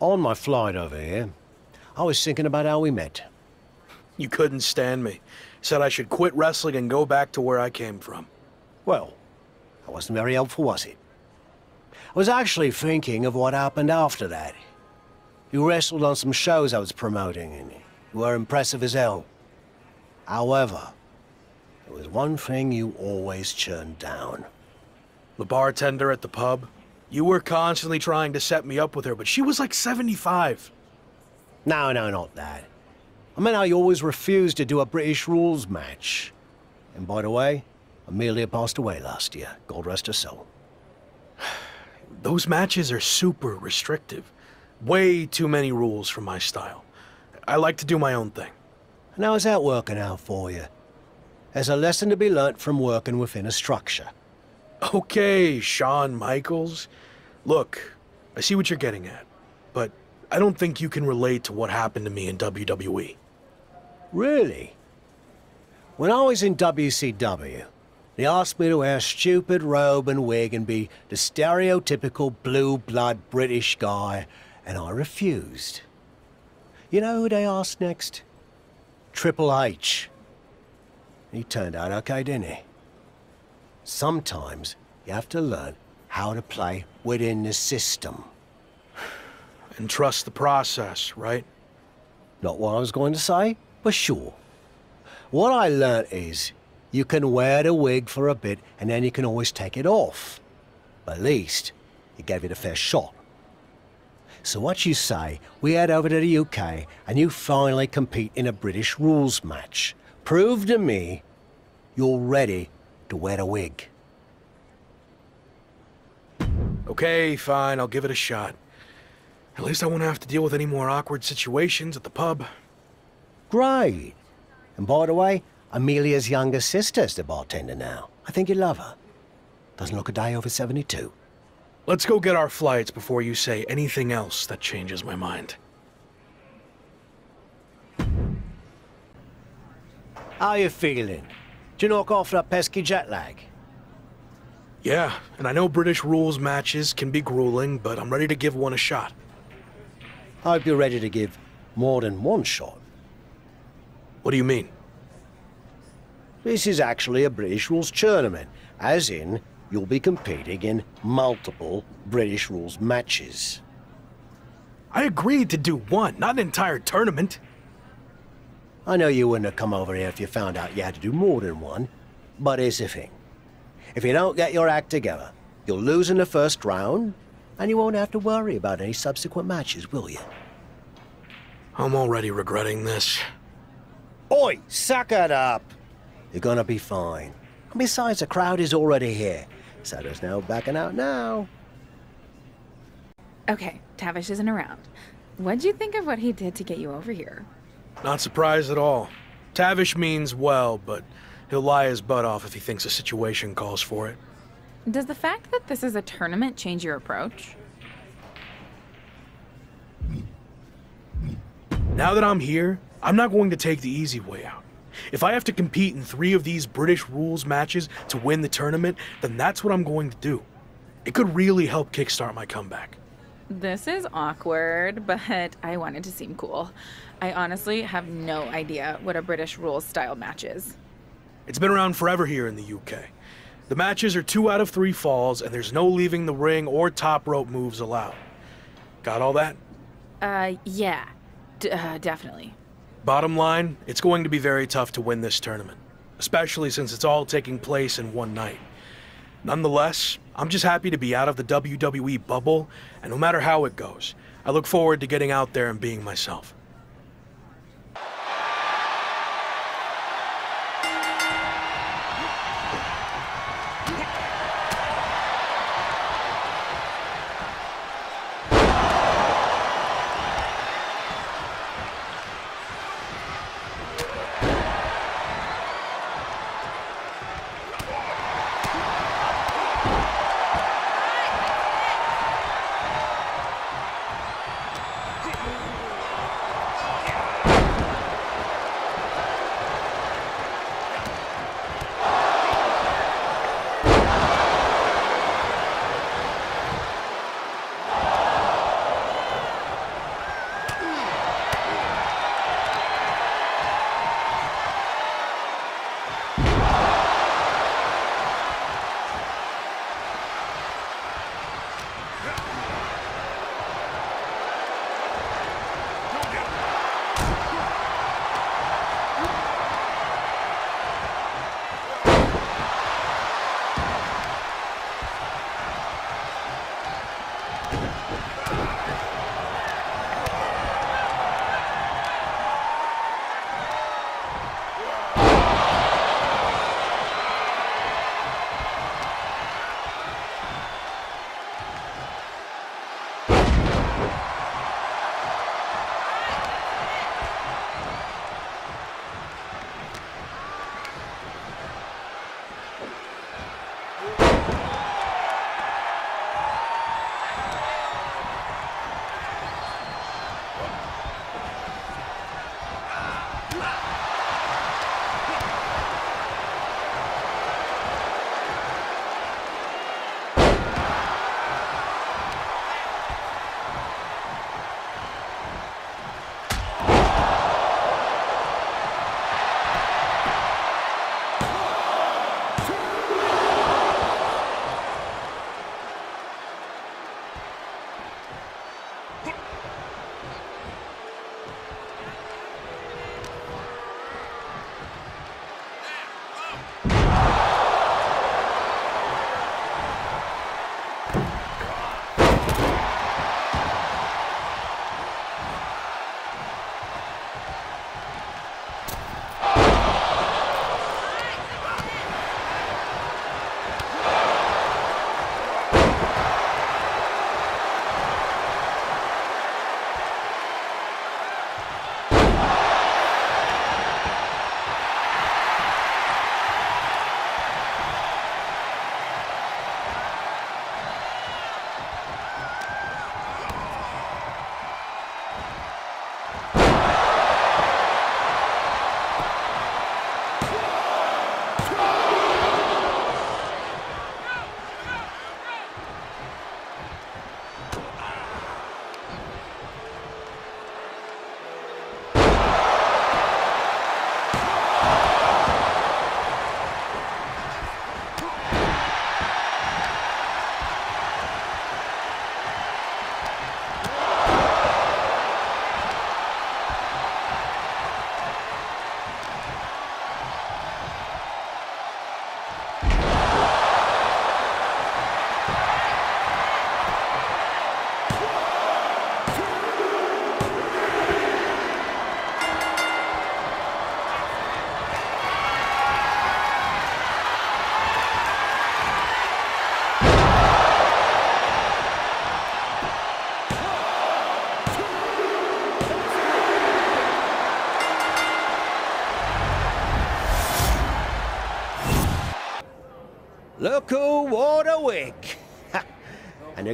On my flight over here, I was thinking about how we met. You couldn't stand me. Said I should quit wrestling and go back to where I came from. Well, that wasn't very helpful, was it? I was actually thinking of what happened after that. You wrestled on some shows I was promoting, and you were impressive as hell. However, there was one thing you always turned down. The bartender at the pub. You were constantly trying to set me up with her, but she was like 75. No, no, not that. I mean, how you always refused to do a British rules match. And by the way, Amelia passed away last year. God rest her soul. Those matches are super restrictive. Way too many rules for my style. I like to do my own thing. And how's that working out for you? There's a lesson to be learnt from working within a structure. Okay, Shawn Michaels. Look, I see what you're getting at, but I don't think you can relate to what happened to me in WWE. Really? When I was in WCW, they asked me to wear a stupid robe and wig and be the stereotypical blue blood British guy, and I refused. You know who they asked next? Triple H. He turned out okay, didn't he? Sometimes you have to learn how to play within the system. And trust the process, right? Not what I was going to say, but sure. What I learnt is you can wear the wig for a bit and then you can always take it off. At least, you gave it a fair shot. So what you say, we head over to the UK and you finally compete in a British rules match. Prove to me you're ready to wear a wig. Okay, fine, I'll give it a shot. At least I won't have to deal with any more awkward situations at the pub. Great. And by the way, Amelia's younger sister's the bartender now. I think you love her. Doesn't look a day over 72. Let's go get our flights before you say anything else that changes my mind. How you feeling? Did you knock off that pesky jet lag? Yeah, and I know British rules matches can be grueling, but I'm ready to give one a shot. I hope you're ready to give more than one shot. What do you mean? This is actually a British rules tournament, as in, you'll be competing in multiple British rules matches. I agreed to do one, not an entire tournament. I know you wouldn't have come over here if you found out you had to do more than one, but here's the thing. If you don't get your act together, you'll lose in the first round, and you won't have to worry about any subsequent matches, will you? I'm already regretting this. Oi, suck it up! You're gonna be fine. And besides, the crowd is already here, so there's no backing out now. Okay, Tavish isn't around. What'd you think of what he did to get you over here? Not surprised at all. Tavish means well, but he'll lie his butt off if he thinks a situation calls for it. Does the fact that this is a tournament change your approach? Now that I'm here, I'm not going to take the easy way out. If I have to compete in three of these British rules matches to win the tournament, then that's what I'm going to do. It could really help kickstart my comeback. This is awkward, but I wanted to seem cool. I honestly have no idea what a British rules style match is. It's been around forever here in the UK. The matches are two out of three falls, and there's no leaving the ring or top rope moves allowed. Got all that? Uh, yeah. D uh, definitely. Bottom line, it's going to be very tough to win this tournament, especially since it's all taking place in one night. Nonetheless, I'm just happy to be out of the WWE bubble, and no matter how it goes, I look forward to getting out there and being myself.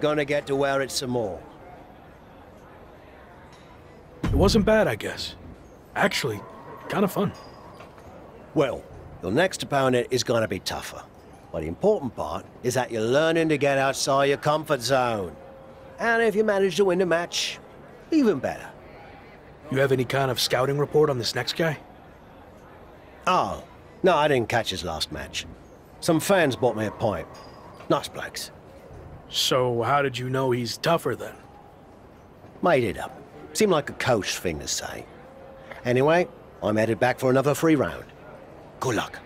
Gonna get to wear it some more. It wasn't bad, I guess. Actually, kind of fun. Well, your next opponent is gonna be tougher. But the important part is that you're learning to get outside your comfort zone. And if you manage to win the match, even better. You have any kind of scouting report on this next guy? Oh, no, I didn't catch his last match. Some fans bought me a pint. Nice blokes. So, how did you know he's tougher then? Made it up. Seemed like a coach thing to say. Anyway, I'm headed back for another free round. Good luck.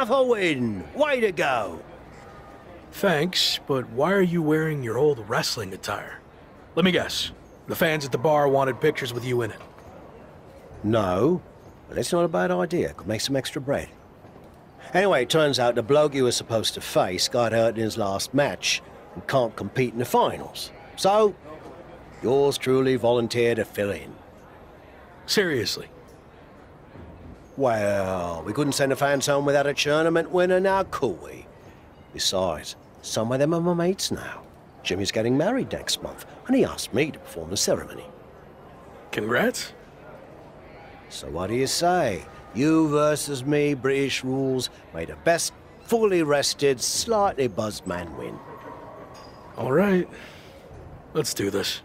Another win! Way to go! Thanks, but why are you wearing your old wrestling attire? Let me guess. The fans at the bar wanted pictures with you in it. No, but it's not a bad idea. Could make some extra bread. Anyway, it turns out the bloke you were supposed to face got hurt in his last match and can't compete in the finals. So, yours truly volunteered to fill in. Seriously. Well, we couldn't send the fans home without a tournament winner now, could we? Besides, some of them are my mates now. Jimmy's getting married next month, and he asked me to perform the ceremony. Congrats. So what do you say? You versus me, British rules, may the best fully rested, slightly buzzed man win. All right. Let's do this.